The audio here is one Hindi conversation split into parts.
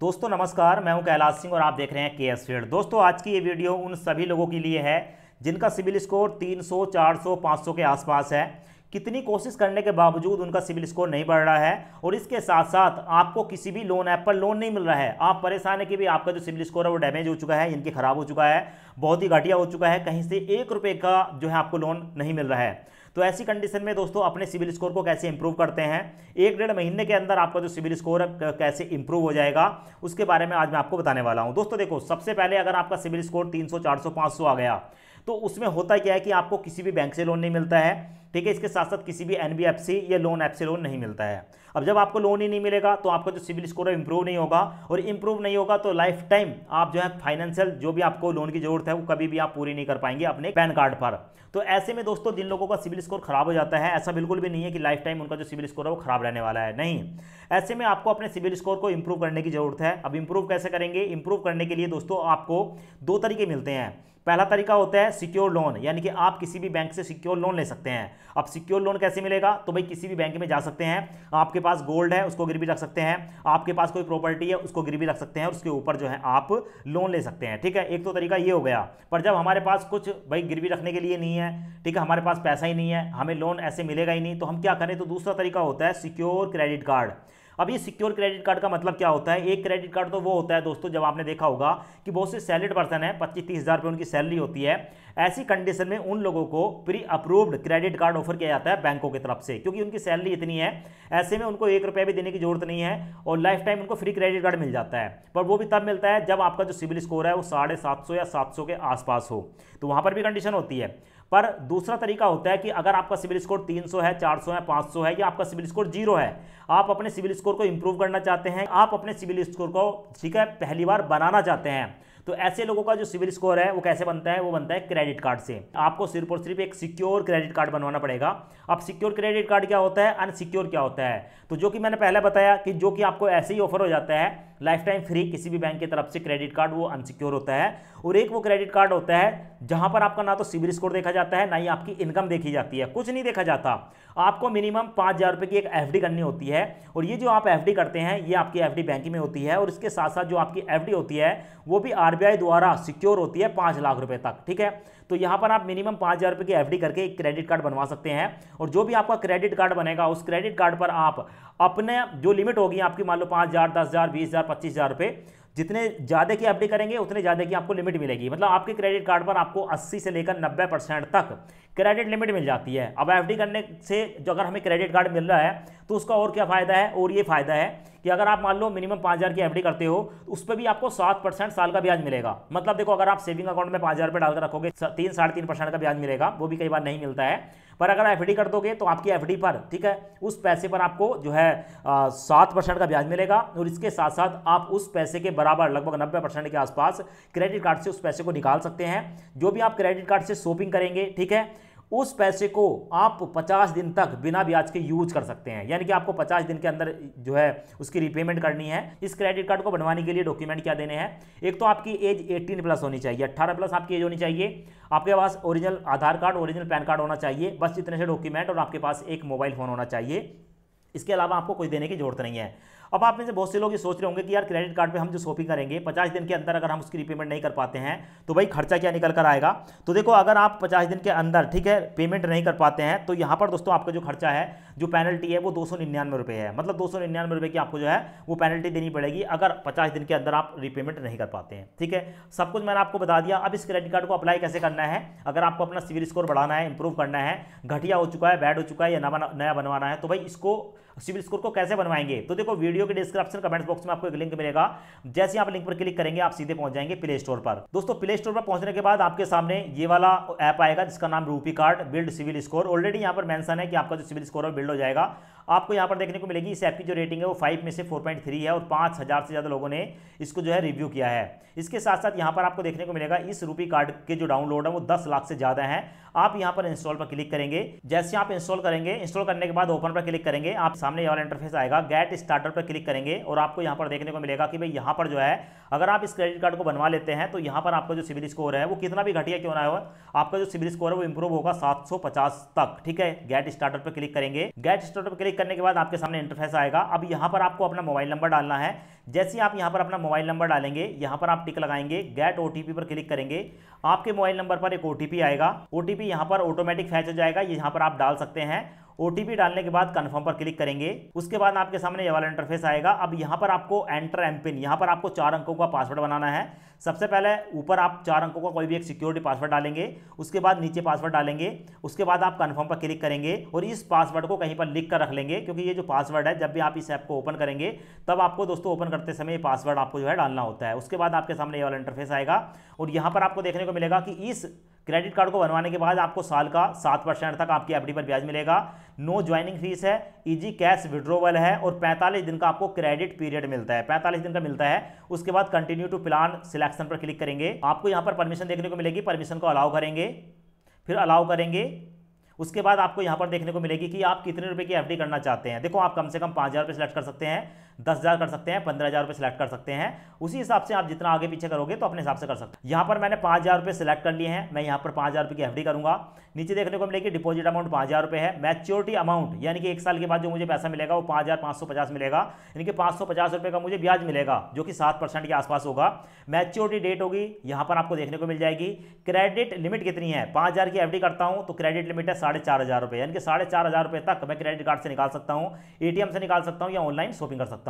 दोस्तों नमस्कार मैं हूँ कैलाश सिंह और आप देख रहे हैं के एस फ़ील्ड दोस्तों आज की ये वीडियो उन सभी लोगों के लिए है जिनका सिविल स्कोर 300, 400, 500 के आसपास है। कितनी कोशिश करने के बावजूद उनका सिविल स्कोर नहीं बढ़ रहा है और इसके साथ साथ आपको किसी भी लोन ऐप पर लोन नहीं मिल रहा है। आप परेशान है कि भी आपका जो सिविल स्कोर है वो डैमेज हो चुका है इनके खराब हो चुका है, बहुत ही घटिया हो चुका है, कहीं से एक रुपये का जो है आपको लोन नहीं मिल रहा है। तो ऐसी कंडीशन में दोस्तों अपने सिविल स्कोर को कैसे इंप्रूव करते हैं? एक डेढ़ महीने के अंदर आपका जो सिविल स्कोर कैसे इंप्रूव हो जाएगा, उसके बारे में आज मैं आपको बताने वाला हूँ। दोस्तों देखो, सबसे पहले अगर आपका सिविल स्कोर 300 400 500 आ गया तो उसमें होता क्या है कि आपको किसी भी बैंक से लोन नहीं मिलता है। ठीक है, इसके साथ साथ किसी भी एन या लोन ऐप से लोन नहीं मिलता है। अब जब आपको लोन ही नहीं मिलेगा तो आपका जो सिविल स्कोर है इंप्रूव नहीं होगा और इंप्रूव नहीं होगा तो लाइफ टाइम आप जो है फाइनेंशियल जो भी आपको लोन की ज़रूरत है, वो कभी भी आप पूरी नहीं कर पाएँगे अपने पैन कार्ड पर। तो ऐसे में दोस्तों, जिन लोगों का सिविल स्कोर खराब हो जाता है, ऐसा बिल्कुल भी नहीं है कि लाइफ टाइम उनका जो सिविल स्कोर है, वो खराब रहने वाला है। नहीं, ऐसे में आपको अपने सिविल स्कोर को इंप्रूव करने की ज़रूरत है। अब इंप्रूव कैसे करेंगे? इंप्रूव करने के लिए दोस्तों, आपको दो तरीके मिलते हैं। पहला तरीका होता है सिक्योर लोन यानी कि आप किसी भी बैंक से सिक्योर लोन ले सकते हैं। अब सिक्योर लोन कैसे मिलेगा? तो भाई किसी भी बैंक में जा सकते हैं। आपके पास गोल्ड है, उसको गिरवी रख सकते हैं। आपके पास कोई प्रॉपर्टी है, उसको गिरवी रख सकते हैं उसके ऊपर जो है आप लोन ले सकते हैं, ठीक है? एक तो तरीका ये हो गया। पर जब हमारे पास कुछ भाई गिरवी रखने के लिए नहीं है, ठीक है? हमारे पास पैसा ही नहीं है, हमें लोन ऐसे मिलेगा ही नहीं तो हम क्या करें? तो दूसरा तरीका होता है सिक्योर क्रेडिट कार्ड। अब ये सिक्योर क्रेडिट कार्ड का मतलब क्या होता है? एक क्रेडिट कार्ड तो वो होता है, दोस्तों, जब आपने देखा होगा कि बहुत से सैलरीड पर्सन है, पच्चीस तीस हज़ार रुपये उनकी सैलरी होती है। ऐसी कंडीशन में उन लोगों को pre approved credit card offer किया जाता है बैंकों की तरफ़ से, क्योंकि उनकी सैलरी इतनी है, ऐसे में उनको एक रुपया भी देने की ज़रूरत नहीं है और लाइफ टाइम उनको फ्री क्रेडिट कार्ड मिल जाता है। पर वो भी तब मिलता है जब आपका जो सिविल स्कोर है वो साढ़े सात सौ या सात सौ के आसपास हो तो वहाँ पर भी कंडीशन होती है। पर दूसरा तरीका होता है कि अगर आपका सिविल स्कोर 300 है 400 है 500 है या आपका सिविल स्कोर ज़ीरो है, आप अपने सिविल स्कोर को इंप्रूव करना चाहते हैं, आप अपने सिविल स्कोर को ठीक है, पहली बार बनाना चाहते हैं तो ऐसे लोगों का जो सिविल स्कोर है, वो कैसे बनता है? वो बनता है क्रेडिट कार्ड से। आपको सिर्फ़ और सिर्फ़ एक सिक्योर क्रेडिट कार्ड बनवाना पड़ेगा। अब सिक्योर क्रेडिट कार्ड क्या होता है? अनसिक्योर क्या होता है? तो जो कि मैंने पहले बताया कि जो कि आपको ऐसे ही ऑफ़र हो जाता है लाइफ टाइम फ्री किसी भी बैंक की तरफ़ से क्रेडिट कार्ड, वो अनसिक्योर होता है। और एक वो क्रेडिट कार्ड होता है, जहाँ पर आपका ना तो सिविल स्कोर देखा जाता है, ना ही आपकी इनकम देखी जाती है। कुछ नहीं देखा जाता। आपको मिनिमम पाँच हज़ार रुपये की एक एफडी करनी होती है। और ये जो आप एफडी करते हैं, ये आपकी एफडी बैंक में होती है। और इसके साथ साथ जो आपकी एफडी होती है, वो भी आरबीआई द्वारा सिक्योर होती है पाँच लाख रुपए तक, ठीक है? तो यहाँ पर आप मिनिमम पाँच हज़ार रुपये की एफडी करके एक क्रेडिट कार्ड बनवा सकते हैं और जो भी आपका क्रेडिट कार्ड बनेगा, उस क्रेडिट कार्ड पर आप अपने जो लिमिट होगी आपकी, मान लो पाँच हज़ार, दस हज़ार, बीस हज़ार, पच्चीस हज़ार रुपये जितने ज़्यादा की एफडी करेंगे, उतने ज़्यादा की आपको लिमिट मिलेगी। मतलब आपके क्रेडिट कार्ड पर आपको 80 से लेकर 90 परसेंट तक क्रेडिट लिमिट मिल जाती है। अब एफडी करने से जो अगर हमें क्रेडिट कार्ड मिल रहा है तो उसका और क्या फ़ायदा है? और ये फ़ायदा है कि अगर आप मान लो मिनिमम पाँच हज़ार की एफडी करते हो तो उस पर भी आपको सात परसेंट साल का ब्याज मिलेगा। मतलब देखो, अगर आप सेविंग अकाउंट में पाँच हज़ार रुपये डालकर रखोगे तीन, साढ़े तीन परसेंट का ब्याज मिलेगा, वो भी कई बार नहीं मिलता है। पर अगर एफ़ कर दोगे तो आपकी एफडी पर, ठीक है, उस पैसे पर आपको जो है सात परसेंट का ब्याज मिलेगा, और इसके साथ साथ आप उस पैसे के बराबर, लगभग नब्बे परसेंट के आसपास क्रेडिट कार्ड से उस पैसे को निकाल सकते हैं। जो भी आप क्रेडिट कार्ड से शॉपिंग करेंगे, ठीक है उस पैसे को आप 50 दिन तक बिना ब्याज के यूज़ कर सकते हैं। यानी कि आपको 50 दिन के अंदर जो है उसकी रिपेमेंट करनी है। इस क्रेडिट कार्ड को बनवाने के लिए डॉक्यूमेंट क्या देने हैं? एक तो आपकी एज 18 प्लस होनी चाहिए। 18 प्लस आपकी एज होनी चाहिए। आपके पास original Aadhaar card original PAN card होना चाहिए। बस इतने से डॉक्यूमेंट और आपके पास एक मोबाइल फ़ोन होना चाहिए। इसके अलावा आपको कोई देने की ज़रूरत नहीं है। अब आप में से बहुत से लोग ये सोच रहे होंगे कि यार क्रेडिट कार्ड पे हम जो शॉपिंग करेंगे, पचास दिन के अंदर अगर हम उसकी रिपेमेंट नहीं कर पाते हैं तो भाई खर्चा क्या निकल कर आएगा? तो देखो, अगर आप पचास दिन के अंदर, ठीक है पेमेंट नहीं कर पाते हैं तो यहाँ पर दोस्तों आपका जो खर्चा है, जो पेनल्टी है, वो दो सौ है। मतलब दो सौ की आपको जो है, वो पेनल्टी देनी पड़ेगी अगर पचास दिन के अंदर आप रिपेमेंट नहीं कर पाते हैं, ठीक है? सब कुछ मैंने आपको बता दिया। अब इस क्रेडिट कार्ड को अप्लाई कैसे करना है? अगर आपको अपना सिविल स्कोर बढ़ाना है इंप्रूव करना है, घटिया हो चुका है बैड हो चुका है, या नया बनवाना है तो भाई इसको सिविल स्कोर को कैसे बनवाएँगे? तो देखो, वीडियो के डिस्क्रिप्शन कमेंट बॉक्स में आपको एक लिंक मिलेगा। जैसे आप लिंक पर क्लिक करेंगे, आप सीधे पहुँच जाएँगे प्ले स्टोर पर। दोस्तों प्ले स्टोर पर पहुँचने के बाद आपके सामने ये वाला ऐप आएगा, जिसका नाम rupee card build CIBIL score already यहाँ पर मैंसन है कि आपका जो सिविल स्कोर है बिल्ड हो जाएगा। आपको यहाँ पर देखने को मिलेगी, इस ऐप की जो रेटिंग है वो फाइव में से फोर पॉइंट थ्री है और पाँच हज़ार से ज़्यादा लोगों ने इसको जो है रिव्यू किया है। इसके साथ साथ यहाँ पर आपको देखने को मिलेगा, इस रूपी कार्ड के जो डाउनलोड है वो दस लाख से ज़्यादा है। आप यहाँ पर इंस्टॉल पर क्लिक करेंगे। जैसे आप इंस्टॉल करेंगे इंस्टॉल करने के बाद ओपन पर क्लिक करेंगे। आप सामने वाला इंटरफेस आएगा। गेट स्टार्टर पर क्लिक करेंगे और आपको यहाँ पर देखने को मिलेगा कि भाई यहाँ पर जो है अगर आप इस क्रेडिट कार्ड को बनवा लेते हैं तो यहाँ पर आपका जो सिविल स्कोर है, वो कितना भी घटिया क्यों ना हो, आपका जो सिविल स्कोर है वो इंप्रूव होगा सात सौ पचास तक, ठीक है? गेट स्टार्टर पर क्लिक करेंगे। गेट स्टार्टर पर क्लिक करने के बाद आपके सामने इंटरफेस आएगा। अब यहाँ पर आपको अपना मोबाइल नंबर डालना है। जैसे आप यहाँ पर अपना मोबाइल नंबर डालेंगे, यहाँ पर आप टिक लगाएँगे गेट ओ पर क्लिक करेंगे। आपके मोबाइल नंबर पर एक ओटीपी आएगा। ओ टी यहाँ पर ऑटोमेटिक फैच हो जाएगा। यहाँ पर आप डाल सकते हैं। ओटीपी डालने के बाद कन्फर्म पर क्लिक करेंगे। उसके बाद आपके सामने ये वाला इंटरफेस आएगा। अब यहाँ पर आपको एंटर एम पिन यहाँ पर आपको चार अंकों का पासवर्ड बनाना है। सबसे पहले ऊपर आप चार अंकों का कोई भी एक सिक्योरिटी पासवर्ड डालेंगे। उसके बाद नीचे पासवर्ड डालेंगे। उसके बाद आप कन्फर्म पर क्लिक करेंगे और इस पासवर्ड को कहीं पर लिख कर रख लेंगे, क्योंकि ये जो पासवर्ड है, जब भी आप इस ऐप को ओपन करेंगे, तब आपको दोस्तों ओपन करते समय ये पासवर्ड आपको जो है डालना होता है। उसके बाद आपके सामने ये वाला इंटरफेस आएगा और यहाँ पर आपको देखने को मिलेगा कि इस क्रेडिट कार्ड को बनवाने के बाद आपको साल का सात परसेंट तक आपकी एफडी पर ब्याज मिलेगा। नो ज्वाइनिंग फ़ीस है इजी कैश विड्रोवल है और 45 दिन का आपको क्रेडिट पीरियड मिलता है। 45 दिन का मिलता है, उसके बाद कंटिन्यू टू प्लान सिलेक्शन पर क्लिक करेंगे। आपको यहाँ पर परमिशन देखने को मिलेगी, परमिशन को अलाउ करेंगे, फिर अलाउ करेंगे, उसके बाद आपको यहाँ पर देखने को मिलेगी कि आप कितने रुपए की एफडी करना चाहते हैं। देखो, आप कम से कम पाँच हज़ार रुपये सेलेक्ट कर सकते हैं। दस हज़ार कर सकते हैं, पंद्रह हज़ार रुपये सेलेक्ट कर सकते हैं। उसी हिसाब से आप जितना आगे पीछे करोगे तो अपने हिसाब से कर सकते हैं। यहाँ पर मैंने पाँच हज़ार रुपये सेलेक्ट कर लिए हैं, मैं यहाँ पर पाँच हज़ार रुपये की एफडी करूँगा। नीचे देखने को मिलेगी डिपॉजिट अमाउंट पाँच हज़ार रुपये है। मैच्योरिटी अमाउंट यानी कि एक साल के बाद जो मुझे पैसा मिलेगा वो पाँच हज़ार पाँच सौ पचास मिलेगा। यानी कि पाँच सौ पचास रुपये का मुझे ब्याज मिलेगा, जो कि सात परसेंट के आसपास होगा। मैच्योरिटी डेट होगी, यहाँ पर आपको देखने को मिल जाएगी। क्रेडिट लिमिट कितनी है? पाँच हज़ार की एफडी करता हूँ तो क्रेडिट लिमिट है साढ़े चार हज़ार रुपये यानी कि साढ़े चार हज़ार रुपये तक मैं क्रेडिट कार्ड से निकाल सकता हूँ एटीएम से निकाल सकता हूँ या ऑनलाइन शॉपिंग कर सकता हूँ।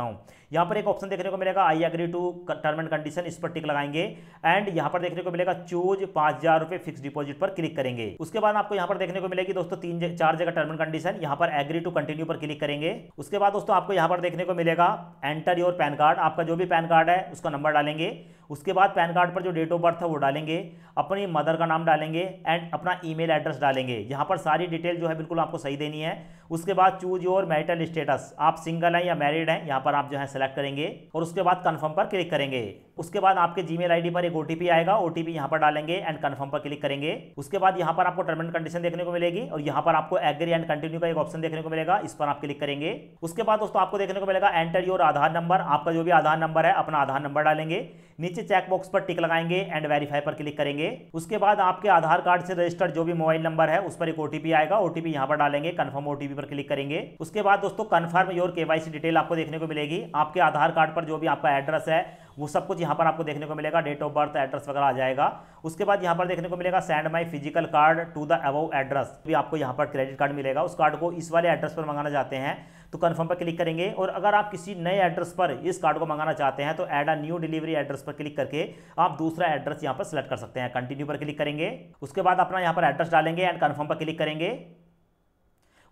यहाँ पर एक ऑप्शन देखने को मिलेगा I agree to term and condition इस पर टिक लगाएँगे। एंड यहाँ पर देखने को मिलेगा चूज़ पाँच हज़ार रुपए फिक्स डिपॉजिट पर क्लिक करेंगे। उसके बाद आपको यहाँ पर देखने को मिलेगी दोस्तों, तीन चार जगह टर्म एंड कंडीशन यहाँ पर एग्री टू कंटिन्यू पर क्लिक करेंगे। उसके बाद दोस्तों, आपको यहाँ पर देखने को मिलेगा एंटर योर पैन कार्ड आपका जो भी पैन कार्ड है, उसका नंबर डालेंगे। उसके बाद पैन कार्ड पर जो डेट ऑफ़ बर्थ है वो डालेंगे, अपनी मदर का नाम डालेंगे एंड अपना ईमेल एड्रेस डालेंगे। यहाँ पर सारी डिटेल जो है बिल्कुल आपको सही देनी है। उसके बाद चूज़ योर मैरिटल स्टेटस आप सिंगल हैं या मैरिड हैं, यहाँ पर आप जो है सेलेक्ट करेंगे और उसके बाद कन्फर्म पर क्लिक करेंगे। उसके बाद आपके जीमेल आईडी पर एक ओटीपी आएगा ओटीपी यहाँ पर डालेंगे एंड कन्फर्म पर क्लिक करेंगे। उसके बाद यहाँ पर आपको टर्म एंड कंडीशन देखने को मिलेगी और यहाँ पर आपको एग्री एंड कंटिन्यू का एक ऑप्शन देखने को मिलेगा, इस पर आप क्लिक करेंगे। उसके बाद दोस्तों आपको देखने को मिलेगा एंटर योर आधार नंबर आपका जो भी आधार नंबर है, अपना आधार नंबर डालेंगे। नीचे चेक बॉक्स पर टिक लगाएँगे एंड वेरीफाई पर क्लिक करेंगे। उसके बाद आपके आधार कार्ड से रजिस्टर्ड जो भी मोबाइल नंबर है, उस पर एक ओटीपी आएगा। ओटीपी यहाँ पर डालेंगे कन्फर्म ओटीपी पर क्लिक करेंगे। उसके बाद दोस्तों कन्फर्म योर केवाईसी डिटेल आपको देखने को मिलेगी। आपके आधार कार्ड पर जो भी आपका एड्रेस है वो सब कुछ यहाँ पर आपको देखने को मिलेगा डेट ऑफ़ बर्थ एड्रेस वगैरह आ जाएगा। उसके बाद यहाँ पर देखने को मिलेगा send my physical card to the above address भी आपको यहाँ पर क्रेडिट कार्ड मिलेगा। उस कार्ड को इस वाले एड्रेस पर मंगाना चाहते हैं तो कन्फर्म पर क्लिक करेंगे। और अगर आप किसी नए एड्रेस पर इस कार्ड को मंगाना चाहते हैं तो add a new delivery address पर क्लिक करके आप दूसरा एड्रेस यहाँ पर सेलेक्ट कर सकते हैं। कंटिन्यू पर क्लिक करेंगे। उसके बाद अपना यहाँ पर एड्रेस डालेंगे एंड कन्फर्म पर क्लिक करेंगे।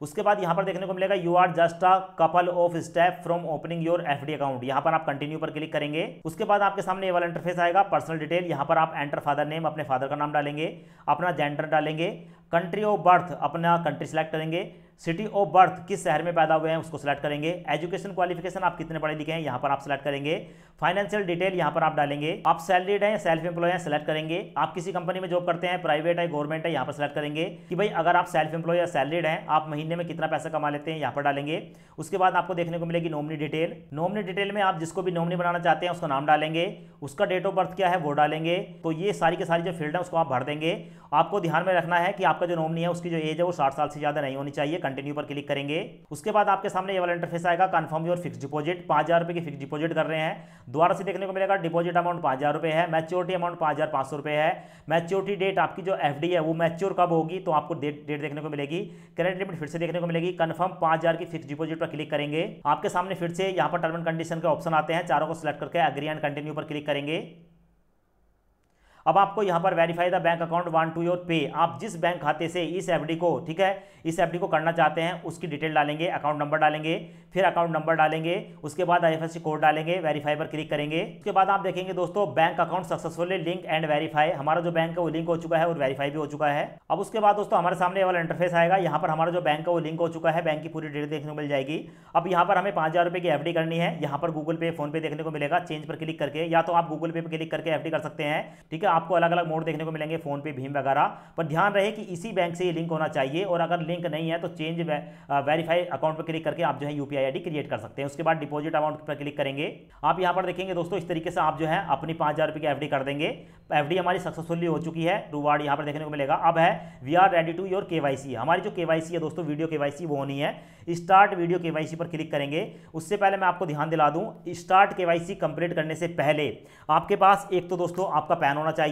उसके बाद यहाँ पर देखने को मिलेगा you are just a couple of step from opening your FD account यहाँ पर आप कंटिन्यू पर क्लिक करेंगे, उसके बाद आपके सामने ये वाला इंटरफेस आएगा पर्सनल डिटेल यहाँ पर आप एंटर फादर नेम अपने फादर का नाम डालेंगे, अपना जेंडर डालेंगे कंट्री ऑफ़ बर्थ अपना कंट्री सेलेक्ट करेंगे सिटी ऑफ़ बर्थ किस शहर में पैदा हुए हैं उसको सिलेक्ट करेंगे। एजुकेशन क्वालिफिकेशन आप कितने पढ़े लिखे हैं, यहाँ पर आप सिलेक्ट करेंगे। फाइनेंशियल डिटेल यहाँ पर आप डालेंगे। आप सैलरीड हैं सेल्फ एम्प्लॉय हैं सेलेक्ट करेंगे। आप किसी कंपनी में जॉब करते हैं प्राइवेट है गवर्नमेंट है, यहाँ पर सेलेक्ट करेंगे कि भाई अगर आप सेल्फ एम्प्लॉय या सैलरीड हैं, आप महीने में कितना पैसा कमा लेते हैं, यहाँ पर डालेंगे। उसके बाद आपको देखने को मिलेगी नॉमनी डिटेल नॉमनी डिटेल में आप जिसको भी नॉमनी बनाना चाहते हैं, उसका नाम डालेंगे। उसका डेट ऑफ़ बर्थ क्या है, वो डालेंगे। तो ये सारी के सारी जो फ़ील्ड है, उसको आप भर देंगे। आपको ध्यान में रखना है कि आपका जो नॉमनी है, उसकी जो एज है, वो साठ साल से ज़्यादा नहीं होनी चाहिए। कंटिन्यू पर क्लिक करेंगे। उसके बाद आपके सामने ये वाला इंटरफेस आएगा कन्फर्म योर फिक्स डिपॉजिट पाँच हज़ार रुपये की फिक्स डिपॉजिट कर रहे हैं। दोबारा से देखने को मिलेगा डिपॉजिट अमाउंट पाँच हज़ार रुपये है मैच्योरिटी अमाउंट पाँच हज़ार पाँच सौ रुपये है। मैच्योरिटी डेट आपकी जो एफडी है, वो मैच्योर कब होगी तो आपको डेट डेट देखने को मिलेगी। क्रेडिट लिमिट फिर से देखने को मिलेगी। कन्फर्म पाँच हज़ार की फिक्स डिपॉजिट पर क्लिक करेंगे। आपके सामने फिर से यहाँ पर टर्म एंड कंडीशन के ऑप्शन आते हैं। चारों को सिलेक्ट करके अग्री एंड कंटिन्यू पर क्लिक करेंगे। अब आपको यहाँ पर verify the bank account one two your pay आप जिस बैंक खाते से इस एफडी को, ठीक है, इस एफडी को करना चाहते हैं, उसकी डिटेल डालेंगे अकाउंट नंबर डालेंगे, फिर अकाउंट नंबर डालेंगे, उसके बाद आईएफएससी कोड डालेंगे वेरीफाई पर क्लिक करेंगे। उसके बाद आप देखेंगे दोस्तों bank account successfully link and verify हमारा जो बैंक है, वो लिंक हो चुका है और वेरीफाई भी हो चुका है। अब उसके बाद दोस्तों, हमारे सामने वाला इंटरफेस आएगा। यहाँ पर हमारा जो बैंक है, वो लिंक हो चुका है। बैंक की पूरी डिटेल देखने को मिल जाएगी। अब यहाँ पर हमें पाँच हज़ार की एफडी करनी है। यहाँ पर गूगल पे फ़ोन पे देखने को मिलेगा। चेंज पर क्लिक करके, या तो आप गूगल पे पर क्लिक करके एफडी कर सकते हैं, ठीक है। आपको अलग अलग मोड देखने को मिलेंगे, फ़ोन पे, भीम वगैरह। पर ध्यान रहे कि इसी बैंक से ये लिंक होना चाहिए और अगर लिंक नहीं है तो चेंज वेरीफाई अकाउंट पर क्लिक करके आप जो है यूपीआई आईडी क्रिएट कर सकते हैं। उसके बाद डिपॉजिट अमाउंट पर क्लिक करेंगे। आप यहाँ पर देखेंगे दोस्तों, इस तरीके से आप जो है अपनी पाँच हज़ार रुपये की एफ़ कर देंगे। एफ़ हमारी सक्सेसफुली हो चुकी है। रिवार्ड यहाँ पर देखने को मिलेगा। अब है we are ready to your के हमारी जो के है दोस्तों वीडियो के वो होनी है। स्टार्ट वीडियो के पर क्लिक करेंगे। उससे पहले मैं आपको ध्यान दिला दूँ स्टार्ट के कंप्लीट करने से पहले आपके पास एक तो दोस्तों आपका पैन होना चाहिए।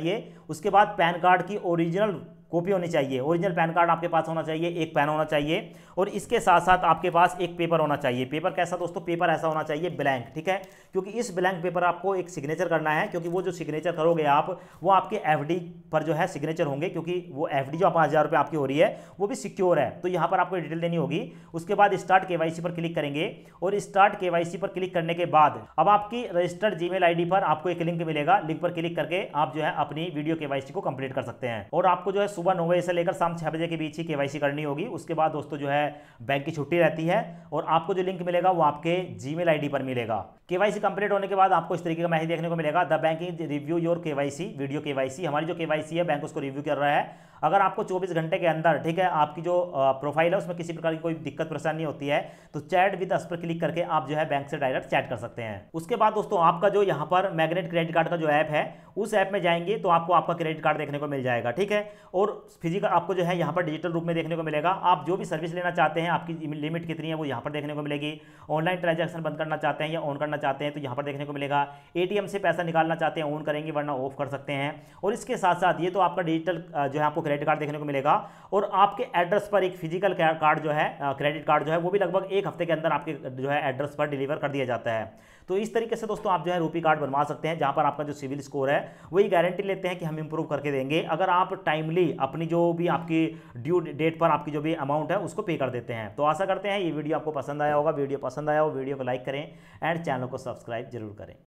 उसके बाद पैन कार्ड की ओरिजिनल कॉपी होनी चाहिए। ओरिजिनल पैन कार्ड आपके पास होना चाहिए, एक पैन होना चाहिए और इसके साथ साथ आपके पास एक पेपर होना चाहिए। पेपर कैसा दोस्तों? पेपर ऐसा होना चाहिए ब्लैंक, ठीक है? क्योंकि इस ब्लैंक पेपर आपको एक सिग्नेचर करना है, क्योंकि वो जो सिग्नेचर करोगे आप, वो आपके एफडी पर जो है सिग्नेचर होंगे, क्योंकि वो एफडी जो पाँच हज़ार आपकी हो रही है, वो भी सिक्योर है। तो यहाँ पर आपको डिटेल देनी होगी। उसके बाद स्टार्ट के पर क्लिक करेंगे और स्टार्ट के पर क्लिक करने के बाद अब आपकी रजिस्टर्ड जी मेल पर आपको एक लिंक मिलेगा। लिंक पर क्लिक करके आप जो है अपनी वीडियो के को कंप्लीट कर सकते हैं। और आपको जो है सुबह नौ बजे से लेकर शाम छः बजे के बीच ही केवाईसी करनी होगी। उसके बाद दोस्तों जो है, बैंक की छुट्टी रहती है और आपको जो लिंक मिलेगा वो आपके जी मेल पर मिलेगा। के वाई कंप्लीट होने के बाद आपको इस तरीके का मैसेज देखने को मिलेगा। द बैंकिंग रिव्यू योर के वीडियो के हमारी जो के है, बैंक उसको रिव्यू कर रहा है। अगर आपको 24 घंटे के अंदर, ठीक है, आपकी जो प्रोफ़ाइल है, उसमें किसी प्रकार की कोई दिक्कत, परेशानी होती है तो चैट विद अस पर क्लिक करके आप जो है, बैंक से डायरेक्ट चैट कर सकते हैं। उसके बाद दोस्तों, आपका जो यहाँ पर मैग्नेट क्रेडिट कार्ड का जो ऐप है उस ऐप में जाएँगे तो आपको आपका क्रेडिट कार्ड देखने को मिल जाएगा, ठीक है? और फ़िज़िकल आपको जो है यहाँ पर डिजिटल रूप में देखने को मिलेगा। आप जो भी सर्विस लेना चाहते हैं, आपकी लिमिट कितनी है वो यहाँ पर देखने को मिलेगी। ऑनलाइन ट्रांजेक्शन बंद करना चाहते हैं या ऑन करना चाहते हैं तो यहाँ पर देखने को मिलेगा। एटीएम से पैसा निकालना चाहते हैं ऑन करेंगे वरना ऑफ़ कर सकते हैं। और इसके साथ साथ ये तो आपका डिजिटल जो है आपको क्रेडिट कार्ड देखने को मिलेगा। और आपके एड्रेस पर एक फ़िज़िकल कार्ड जो है क्रेडिट कार्ड जो है वो भी लगभग एक हफ़्ते के अंदर आपके जो है एड्रेस पर डिलीवर कर दिया जाता है। तो इस तरीके से दोस्तों आप जो है रूपी कार्ड बनवा सकते हैं, जहाँ पर आपका जो सिविल स्कोर है वही गारंटी लेते हैं कि हम इंप्रूव करके देंगे। अगर आप टाइमली अपनी जो भी आपकी ड्यू डेट पर आपकी जो भी अमाउंट है, उसको पे कर देते हैं। तो आशा करते हैं ये वीडियो आपको पसंद आया होगा। वीडियो पसंद आया हो, वीडियो को लाइक करें एंड चैनल को सब्सक्राइब ज़रूर करें।